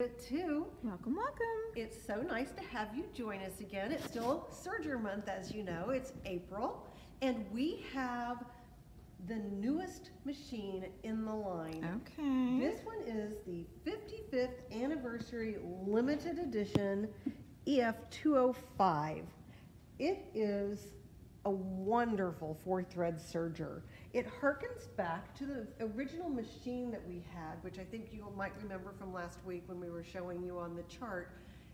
It too. Welcome, welcome. It's so nice to have you join us again. It's still Serger Month, as you know. It's April, and we have the newest machine in the line. Okay. This one is the 55th anniversary limited edition EF 205. It is a wonderful four thread serger. It harkens back to the original machine that we had, which I think you might remember from last week when we were showing you on the chart,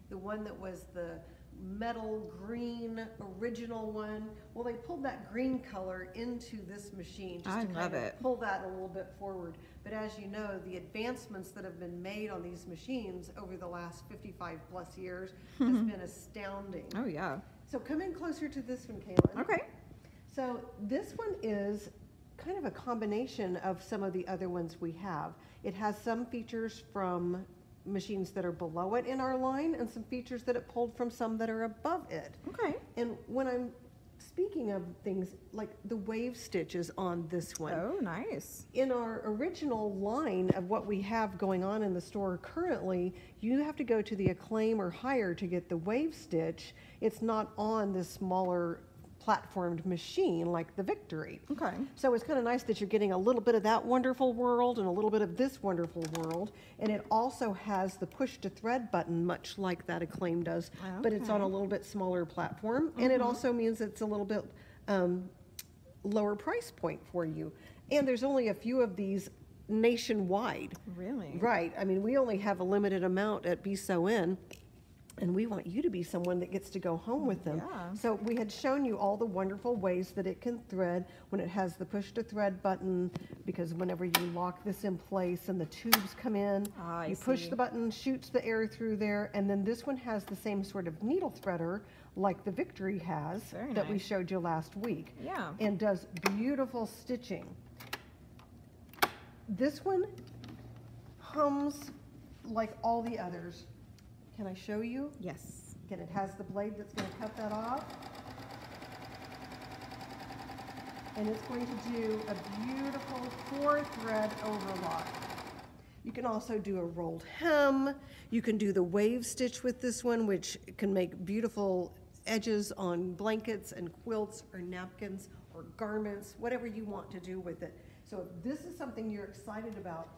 the one that was the metal green original one. Well, they pulled that green color into this machine just I to kind of it. pull that a little bit forward. But as you know, the advancements that have been made on these machines over the last 55 plus years has been astounding. Oh, yeah. So come in closer to this one, Kaylin. Okay. So this one is kind of a combination of some of the other ones we have. It has some features from machines that are below it in our line and some features that it pulled from some that are above it. Okay. And when I'm speaking of things like the wave stitches on this one, Oh, nice. in our original line of what we have going on in the store currently, you have to go to the Acclaim or higher to get the wave stitch. It's not on this smaller platformed machine like the Victory. Okay. So it's kind of nice that you're getting a little bit of that wonderful world and a little bit of this wonderful world. And it also has the push to thread button, much like that Acclaim does, but it's on a little bit smaller platform. And it also means it's a little bit um, lower price point for you. And there's only a few of these nationwide. Really? Right. I mean, we only have a limited amount at B-Sew Inn, and we want you to be someone that gets to go home with them. Yeah. So we had shown you all the wonderful ways that it can thread when it has the push to thread button, because whenever you lock this in place and the tubes come in, Ah, you push the button, shoots the air through there, and then this one has the same sort of needle threader like the Victory has Very that we showed you last week Yeah. and does beautiful stitching. This one hums like all the others. Can I show you? Yes. Again, it has the blade that's going to cut that off. And it's going to do a beautiful four thread overlock. You can also do a rolled hem. You can do the wave stitch with this one, which can make beautiful edges on blankets and quilts or napkins or garments, whatever you want to do with it. So if this is something you're excited about,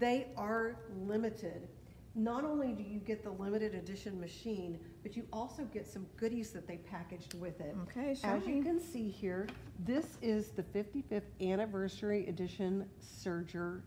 they are limited. Not only do you get the limited edition machine, but you also get some goodies that they packaged with it. Okay, As you can see here, this is the 55th anniversary edition Serger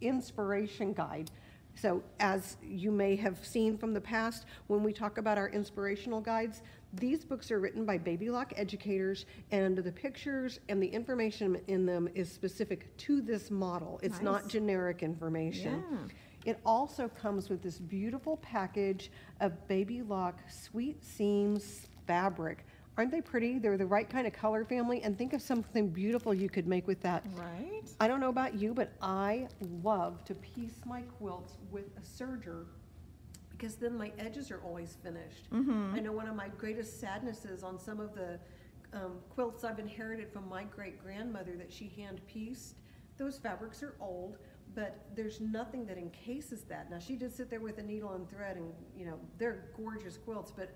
inspiration guide. So as you may have seen from the past, when we talk about our inspirational guides, these books are written by Baby Lock educators and the pictures and the information in them is specific to this model. It's not generic information. Yeah. It also comes with this beautiful package of Baby Lock Sweet Seams fabric. Aren't they pretty? They're the right kind of color family, and think of something beautiful you could make with that. Right? I don't know about you, but I love to piece my quilts with a serger because then my edges are always finished. I know one of my greatest sadnesses on some of the um, quilts I've inherited from my great grandmother that she hand pieced. Those fabrics are old, but there's nothing that encases that. Now she did sit there with a needle and thread, and you know they're gorgeous quilts, but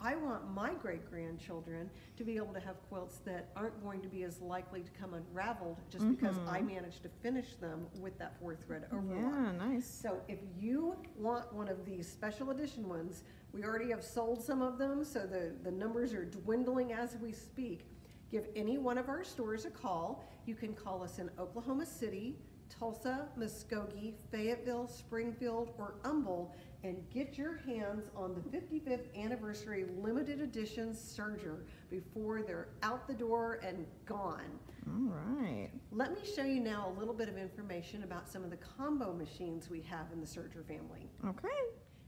I want my great grandchildren to be able to have quilts that aren't going to be as likely to come unraveled just because I mm-hmm. managed to finish them with that four thread overlock. Yeah, nice. So if you want one of these special edition ones, we already have sold some of them, so the, the numbers are dwindling as we speak. Give any one of our stores a call. You can call us in Oklahoma City, Tulsa, Muskogee, Fayetteville, Springfield, or Humble and get your hands on the 55th anniversary limited edition Serger before they're out the door and gone. All right. Let me show you now a little bit of information about some of the combo machines we have in the Serger family. Okay.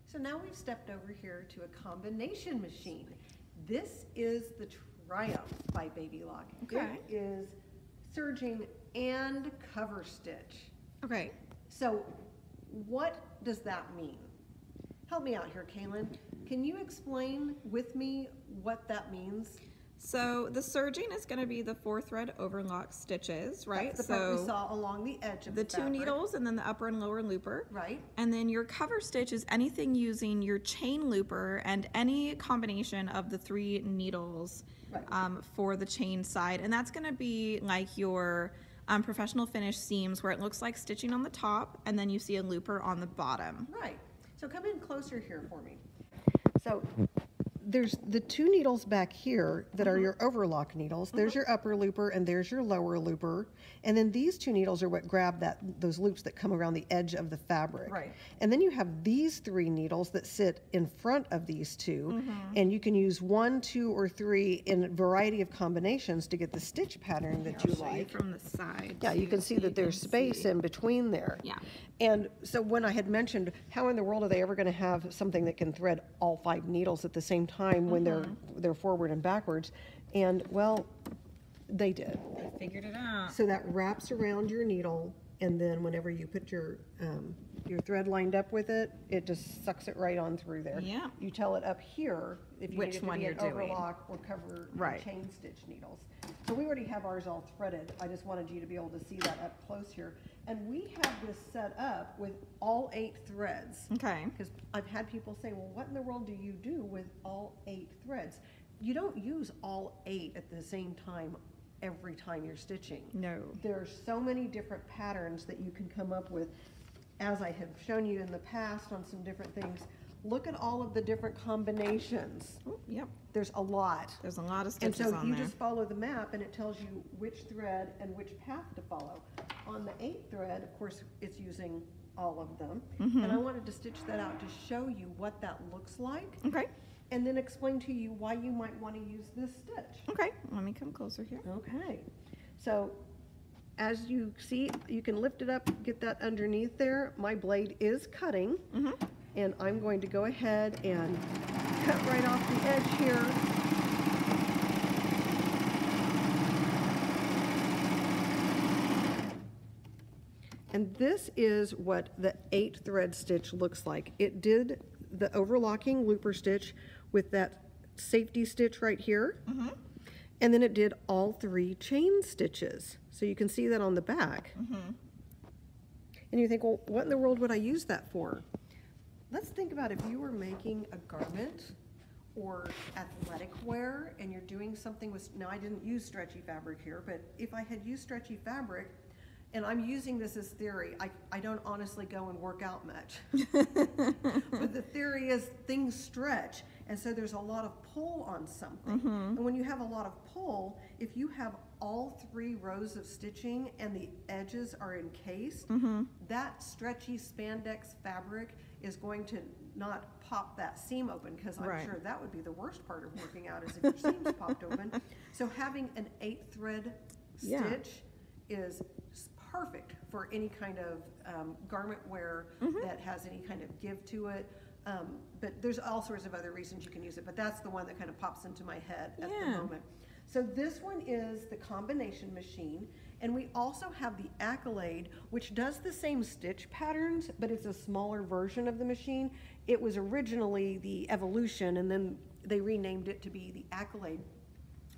So now we've stepped over here to a combination machine. This is the Triumph by Baby Lock. Okay. It is serging and cover stitch. Okay. So what does that mean? Help me out here, Kaylin. Can you explain with me what that means? So the serging is going to be the four thread overlock stitches, right? That's the part we so saw along the edge of the the two needles and then the upper and lower looper. Right. And then your cover stitch is anything using your chain looper and any combination of the three needles Right. um, for the chain side. And that's going to be like your um, professional finish seams where it looks like stitching on the top and then you see a looper on the bottom. Right. So come in closer here for me. So there's the two needles back here that Mm-hmm. are your overlock needles. There's your upper looper and there's your lower looper. And then these two needles are what grab that those loops that come around the edge of the fabric. Right. And then you have these three needles that sit in front of these 2 Mm-hmm. And you can use one, two, or three in a variety of combinations to get the stitch pattern that you I'll you like. from the side. Yeah, you can see that there's space see. in between there. Yeah. And so when I had mentioned, how in the world are they ever gonna have something that can thread all five needles at the same time when they're, Mm-hmm. they're forward and backwards? And, well, they did. I figured it out. So that wraps around your needle, and then whenever you put your, um, your thread lined up with it, it just sucks it right on through there. Yeah. You tell it up here if you Which need it to one be you're an doing. overlock or cover Right. chain stitch needles. So we already have ours all threaded. I just wanted you to be able to see that up close here. And we have this set up with all eight threads. Okay. Because I've had people say, well, what in the world do you do with all eight threads? You don't use all eight at the same time every time you're stitching. No. There are so many different patterns that you can come up with. As I have shown you in the past on some different things, look at all of the different combinations. Oh, yep. There's a lot. There's a lot of stitches. on there. And so you there. just follow the map and it tells you which thread and which path to follow. On the eighth thread, of course, it's using all of them. Mm-hmm. And I wanted to stitch that out to show you what that looks like Okay. and then explain to you why you might want to use this stitch. Okay. Let me come closer here. Okay, so as you see, you can lift it up, get that underneath there. My blade is cutting. Mm-hmm. And I'm going to go ahead and cut right off the edge here. And this is what the eight thread stitch looks like. It did the overlocking looper stitch with that safety stitch right here. Mm-hmm. And then it did all three chain stitches. So you can see that on the back. Mm-hmm. And you think, well, what in the world would I use that for? Let's think about if you were making a garment or athletic wear and you're doing something with, now I didn't use stretchy fabric here, but if I had used stretchy fabric, and I'm using this as theory, I, I don't honestly go and work out much. But the theory is things stretch, and so there's a lot of pull on something. Mm-hmm. And when you have a lot of pull, if you have all three rows of stitching and the edges are encased, mm-hmm. that stretchy spandex fabric is going to not pop that seam open, because I'm Right. sure that would be the worst part of working out is if your seams popped open. So having an eight thread Yeah. stitch is perfect for any kind of um, garment wear Mm-hmm. that has any kind of give to it. Um, But there's all sorts of other reasons you can use it, but that's the one that kind of pops into my head at the moment. So this one is the combination machine, and we also have the Accolade, which does the same stitch patterns, but it's a smaller version of the machine. It was originally the Evolution, and then they renamed it to be the Accolade.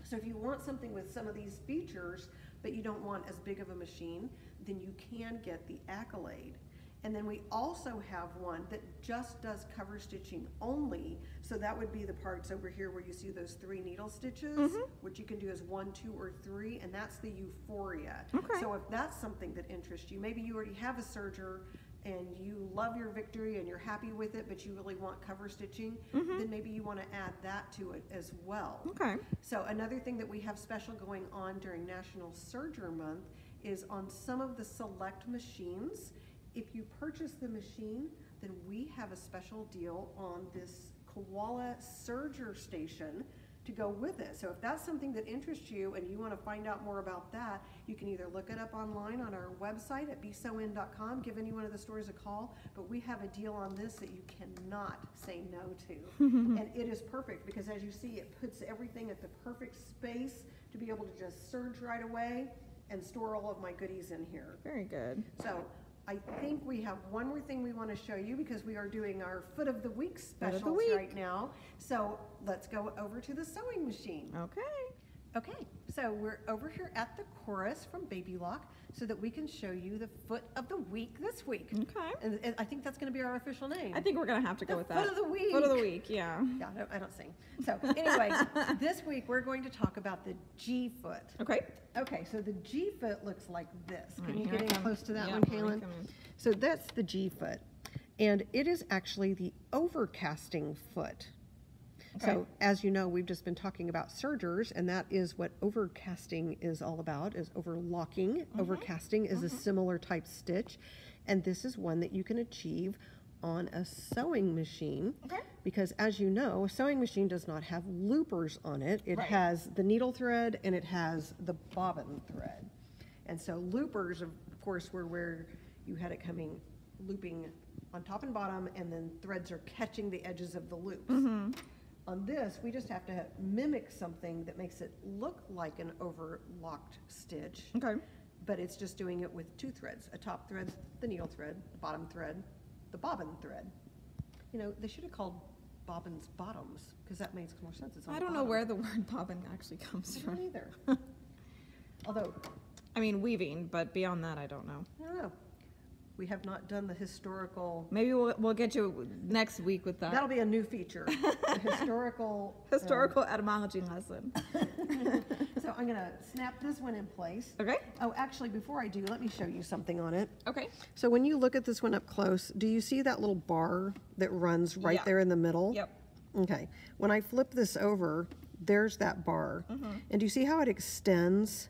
So if you want something with some of these features, but you don't want as big of a machine, then you can get the Accolade. And then we also have one that just does cover stitching only. So that would be the parts over here where you see those three needle stitches, mm-hmm. which you can do as one, two, or three, and that's the Euphoria. Okay. So if that's something that interests you, maybe you already have a serger and you love your victory and you're happy with it, but you really want cover stitching, mm-hmm. then maybe you want to add that to it as well. Okay. So another thing that we have special going on during National Serger Month is on some of the select machines, if you purchase the machine, then we have a special deal on this Koala Serger Station to go with it. So if that's something that interests you and you want to find out more about that, you can either look it up online on our website at bsewinn.com, give any one of the stores a call, but we have a deal on this that you cannot say no to. And it is perfect because as you see, it puts everything at the perfect space to be able to just serge right away and store all of my goodies in here. Very good. So I think we have one more thing we want to show you because we are doing our foot of the week of the specials week. right now. So let's go over to the sewing machine. Okay. Okay, so we're over here at the chorus from Baby Lock so that we can show you the foot of the week this week. Okay. And, and I think that's going to be our official name. I think we're gonna have to go The with foot that. Foot of the week. Foot of the week, yeah. Yeah, I don't, I don't sing. So anyway, this week we're going to talk about the G foot. Okay. Okay, so the G foot looks like this. Can Alright, you get in close to that Yeah, one, Kaylin? So that's the G foot. And it is actually the overcasting foot. So as you know, we've just been talking about sergers, and that is what overcasting is all about, is overlocking. Mm-hmm. Overcasting is a similar type stitch. And this is one that you can achieve on a sewing machine. Okay. Because as you know, a sewing machine does not have loopers on it. It Right. has the needle thread and it has the bobbin thread. And so loopers, of course, were where you had it coming, looping on top and bottom, and then threads are catching the edges of the loops. On this, we just have to mimic something that makes it look like an overlocked stitch, Okay. but it's just doing it with two threads, a top thread, the needle thread, the bottom thread, the bobbin thread. You know, they should have called bobbins bottoms, because that makes more sense. It's on I don't know where the word bobbin actually comes from. either. Although, I mean weaving, but beyond that, I don't know. I don't know. We have not done the historical, Maybe we'll, we'll get you next week with that that'll be a new feature, the historical. um, historical etymology lesson. So I'm gonna snap this one in place. Okay. Oh, actually, before I do, let me show you something on it. Okay. So when you look at this one up close, do you see that little bar that runs right Yeah. there in the middle? Yep. Okay. When I flip this over, there's that bar. Mm-hmm. And do you see how it extends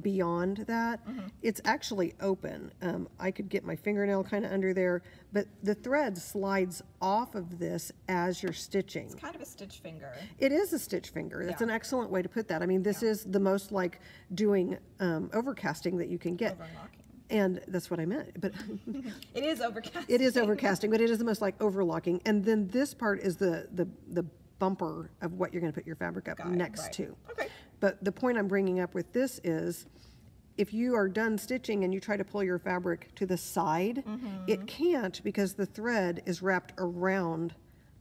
beyond that? Mm-hmm. It's actually open. Um, I could get my fingernail kind of under there, but the thread slides off of this as you're stitching. It's kind of a stitch finger. It is a stitch finger. That's Yeah. an excellent way to put that. I mean, this is the most like doing um, overcasting that you can get. And that's what I meant. But It is overcast. it is overcasting, but it is the most like overlocking. And then this part is the the the bumper of what you're going to put your fabric up Got next right. to. Okay. But the point I'm bringing up with this is if you are done stitching and you try to pull your fabric to the side, Mm-hmm. it can't because the thread is wrapped around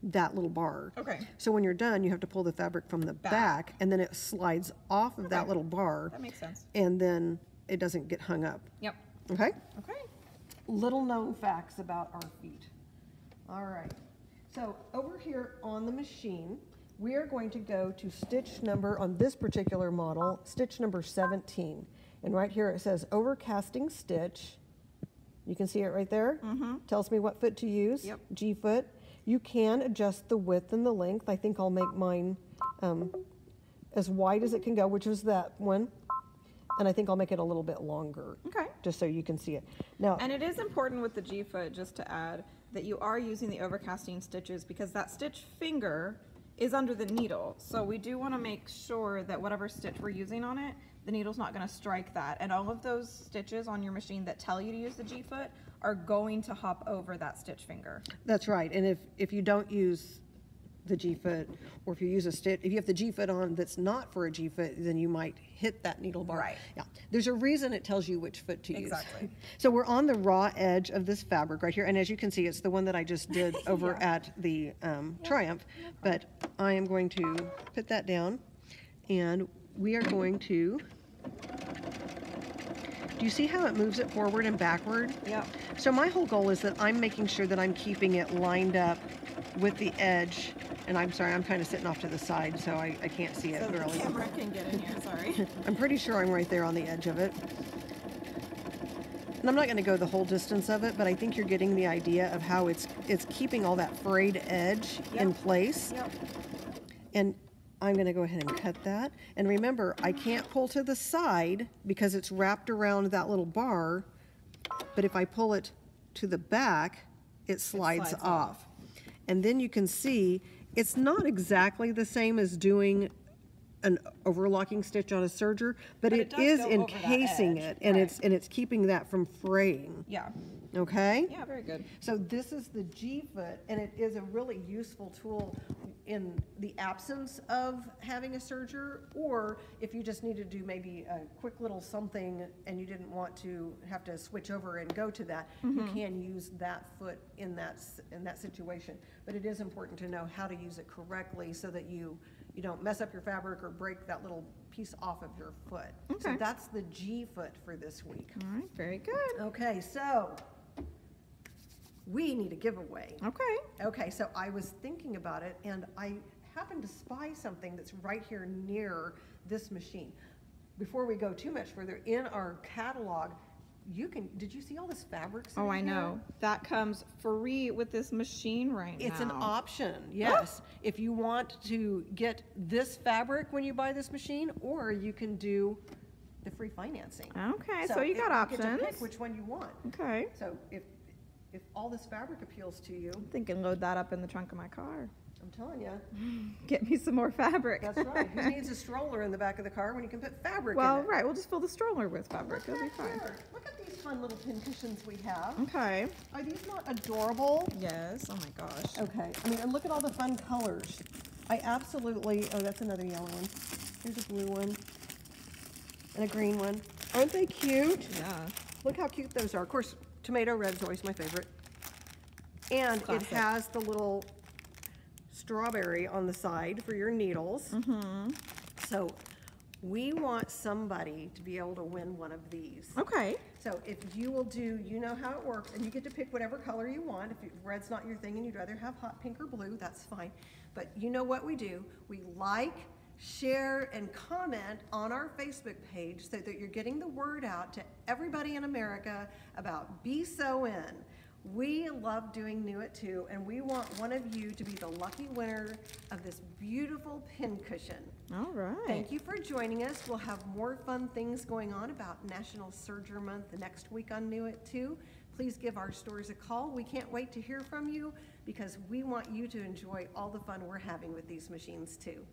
that little bar. Okay. So when you're done, you have to pull the fabric from the back, and then it slides off of that little bar, That makes sense. and then it doesn't get hung up. Yep. Okay? Okay. little known facts about our feet. All right, so over here on the machine, we are going to go to stitch number, on this particular model, stitch number 17. And right here it says overcasting stitch. You can see it right there? Mm-hmm. Tells me what foot to use. Yep. G foot. You can adjust the width and the length. I think I'll make mine um, as wide as it can go, which is that one. And I think I'll make it a little bit longer. Okay. Just so you can see it. Now, And it is important with the G foot, just to add, that you are using the overcasting stitches because that stitch finger is under the needle. So we do want to make sure that whatever stitch we're using on it, the needle's not going to strike that. And all of those stitches on your machine that tell you to use the G foot are going to hop over that stitch finger. That's right, and if, if you don't use the G-foot, or if you use a stitch, if you have the G-foot on that's not for a G-foot, then you might hit that needle bar. Right. Yeah, there's a reason it tells you which foot to use. Exactly. So we're on the raw edge of this fabric right here, and as you can see, it's the one that I just did over Yeah. at the um, Triumph. But I am going to put that down, and we are going to, do you see how it moves it forward and backward? Yep. So my whole goal is that I'm making sure that I'm keeping it lined up with the edge. And I'm sorry, I'm kind of sitting off to the side, so I, I can't see it So the camera can get in here, sorry. I'm pretty sure I'm right there on the edge of it. And I'm not going to go the whole distance of it, but I think you're getting the idea of how it's it's keeping all that frayed edge in place. Yep. And I'm going to go ahead and cut that. And remember, I can't pull to the side because it's wrapped around that little bar. But if I pull it to the back, it slides, slides off. off. And then you can see it's not exactly the same as doing an overlocking stitch on a serger, but, But it it is go over that encasing it and right. it's and it's keeping that from fraying. Yeah. Okay? Yeah, very good. So this is the G foot, and it is a really useful tool in the absence of having a serger, or if you just needed to do maybe a quick little something and you didn't want to have to switch over and go to that, you mm-hmm. can use that foot in that, in that situation. But it is important to know how to use it correctly so that you, you don't mess up your fabric or break that little piece off of your foot. So that's the G foot for this week. All right, very good. Okay, so we need a giveaway. Okay. Okay, so I was thinking about it and I happened to spy something that's right here near this machine. Before we go too much further, in our catalog, you can, did you see all this fabric? Oh, I here? know. That comes free with this machine right now. It's an option, yes. If you want to get this fabric when you buy this machine, or you can do the free financing. Okay, so you it- got get to pick which one you want. Okay. So if, if all this fabric appeals to you, I'm Thinking load that up in the trunk of my car. I'm telling you, Get me some more fabric. that's right. Who needs a stroller in the back of the car when you can put fabric in Well, it? right, we'll just fill the stroller with fabric. Look It'll be back fine. there. Look at these fun little pin cushions we have. Okay. Are these not adorable? Yes. Oh my gosh. Okay, I mean, and look at all the fun colors. I absolutely, oh, that's another yellow one. Here's a blue one. And a green one. Aren't they cute? Yeah. Look how cute those are. Of course, tomato red's always my favorite. And it has the little strawberry on the side for your needles. Mm-hmm. So we want somebody to be able to win one of these. Okay. So if you will do, you know how it works, and you get to pick whatever color you want. If red's not your thing and you'd rather have hot pink or blue, that's fine. But you know what we do? We like, share, and comment on our Facebook page so that you're getting the word out to everybody in America about B-Sew Inn. We love doing New at 2, and we want one of you to be the lucky winner of this beautiful pin cushion. All right. Thank you for joining us. We'll have more fun things going on about National Serger Month the next week on New at 2. Please give our stores a call. We can't wait to hear from you because we want you to enjoy all the fun we're having with these machines too.